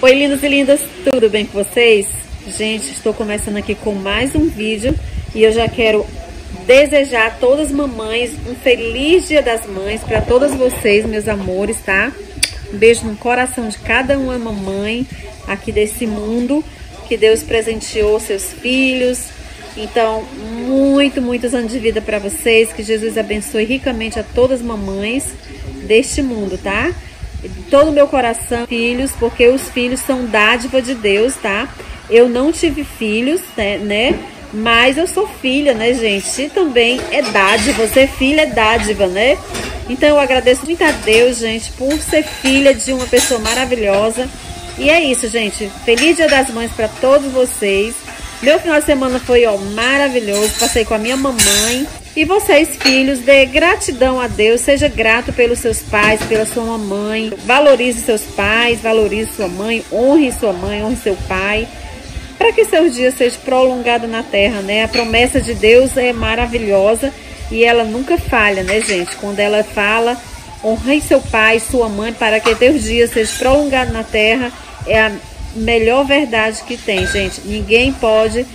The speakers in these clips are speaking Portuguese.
Oi, lindos e lindas, tudo bem com vocês? Gente, estou começando aqui com mais um vídeo e eu já quero desejar a todas as mamães um feliz dia das mães para todas vocês, meus amores, tá? Um beijo no coração de cada uma mamãe aqui desse mundo que Deus presenteou seus filhos. Então, muito, muitos anos de vida para vocês, que Jesus abençoe ricamente a todas as mamães deste mundo, tá? Todo o meu coração filhos, porque os filhos são dádiva de Deus, tá? Eu não tive filhos, né? né? Mas eu sou filha, né, gente? E também é dádiva, ser filha é dádiva, né? Então eu agradeço muito a Deus, gente, por ser filha de uma pessoa maravilhosa. E é isso, gente. Feliz Dia das Mães para todos vocês. Meu final de semana foi ó, maravilhoso. Passei com a minha mamãe. E vocês, filhos, dê gratidão a Deus, seja grato pelos seus pais, pela sua mamãe. Valorize seus pais, valorize sua mãe, honre sua mãe, honre seu pai. Para que seus dias sejam prolongados na terra, né? A promessa de Deus é maravilhosa e ela nunca falha, né, gente? Quando ela fala, honre seu pai, sua mãe, para que teus dias sejam prolongados na terra, é a melhor verdade que tem, gente. Ninguém pode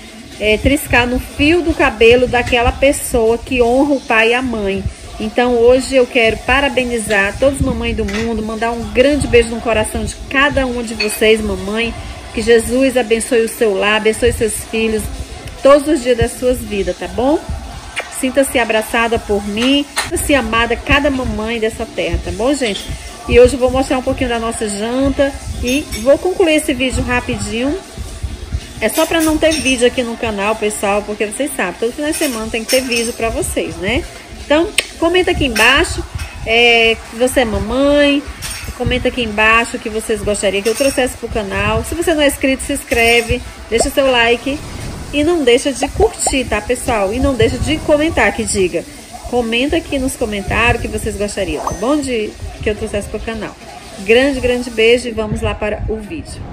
é, triscar no fio do cabelo daquela pessoa que honra o pai e a mãe. Então hoje eu quero parabenizar todas as mamães do mundo, mandar um grande beijo no coração de cada uma de vocês, mamãe. Que Jesus abençoe o seu lar, abençoe seus filhos todos os dias das suas vidas, tá bom? Sinta-se abraçada por mim, sinta-se amada cada mamãe dessa terra, tá bom, gente? E hoje eu vou mostrar um pouquinho da nossa janta e vou concluir esse vídeo rapidinho é só para não ter vídeo aqui no canal, pessoal, porque vocês sabem, todo final de semana tem que ter vídeo para vocês, né? Então, comenta aqui embaixo é, se você é mamãe, comenta aqui embaixo o que vocês gostariam que eu trouxesse pro canal. Se você não é inscrito, se inscreve, deixa seu like e não deixa de curtir, tá, pessoal? E não deixa de comentar, que diga. Comenta aqui nos comentários que vocês gostariam, tá bom? De que eu trouxesse pro canal. Grande, grande beijo e vamos lá para o vídeo.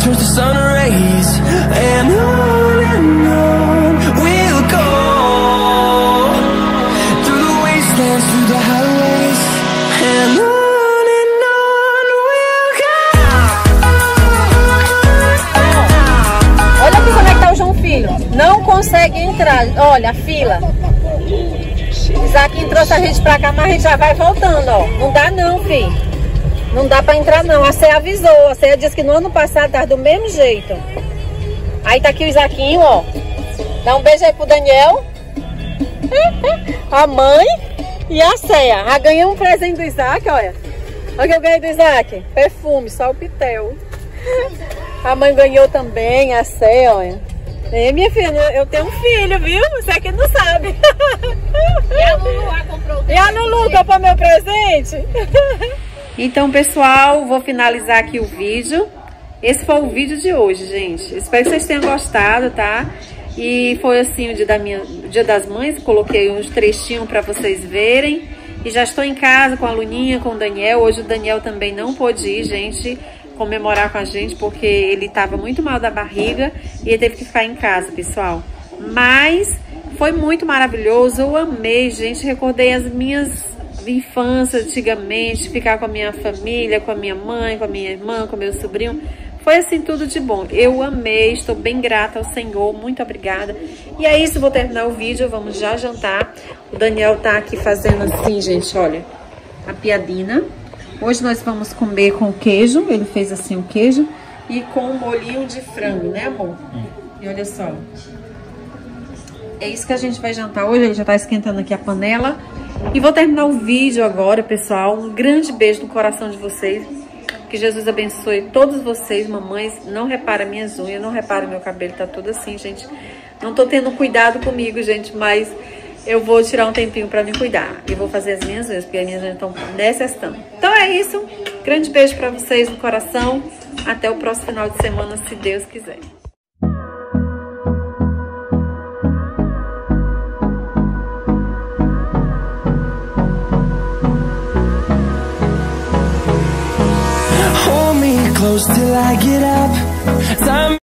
turns to sun rays And on Olha é que tá o João Filho. Não consegue entrar. Olha a fila. Isaac trouxe a gente pra cá, mas a gente já vai voltando, ó. Não dá não, filho não dá pra entrar não. A Cé avisou. A Cé disse que no ano passado tava do mesmo jeito. Aí tá aqui o Isaquinho, ó. Dá um beijo aí pro Daniel. A mãe e a Céia. Já ganhei um presente do Isaac, olha. Olha o que eu ganhei do Isaac. Perfume, só o pitel. A mãe ganhou também, a Céia, olha. É, minha filha, eu tenho um filho, viu? Você aqui não sabe. E a Lulu comprou E a Lulu comprou meu presente? Então, pessoal, vou finalizar aqui o vídeo. Esse foi o vídeo de hoje, gente. Espero que vocês tenham gostado, tá? E foi assim o dia, da minha, dia das mães. Coloquei uns trechinhos para vocês verem. E já estou em casa com a Luninha, com o Daniel. Hoje o Daniel também não pôde ir, gente, comemorar com a gente, porque ele estava muito mal da barriga e ele teve que ficar em casa, pessoal. Mas foi muito maravilhoso. Eu amei, gente. Recordei as minhas infância, antigamente, ficar com a minha família, com a minha mãe, com a minha irmã, com meu sobrinho. Foi assim tudo de bom. Eu amei, estou bem grata ao Senhor, muito obrigada. E é isso, vou terminar o vídeo, vamos já jantar. O Daniel tá aqui fazendo assim, gente, olha, a piadina. Hoje nós vamos comer com queijo, ele fez assim o queijo, e com um molhinho de frango, né amor? E olha só, é isso que a gente vai jantar hoje, ele já tá esquentando aqui a panela. E vou terminar o vídeo agora, pessoal. Um grande beijo no coração de vocês. Que Jesus abençoe todos vocês, mamães. Não repara minhas unhas, não repara meu cabelo, tá tudo assim, gente. Não tô tendo cuidado comigo, gente, mas eu vou tirar um tempinho pra me cuidar. E vou fazer as minhas unhas, porque as minhas unhas estão necessitando. Então é isso. Grande beijo pra vocês no coração. Até o próximo final de semana, se Deus quiser. Close till I get up. Time